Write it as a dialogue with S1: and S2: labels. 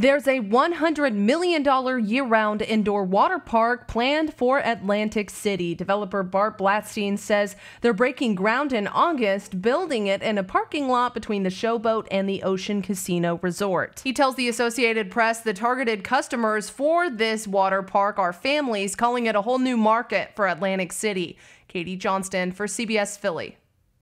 S1: There's a $100 million year round indoor water park planned for Atlantic City. Developer Bart Blatstein says they're breaking ground in August, building it in a parking lot between the Showboat and the Ocean Casino Resort. He tells the Associated Press the targeted customers for this water park are families, calling it a whole new market for Atlantic City. Katie Johnston for CBS Philly.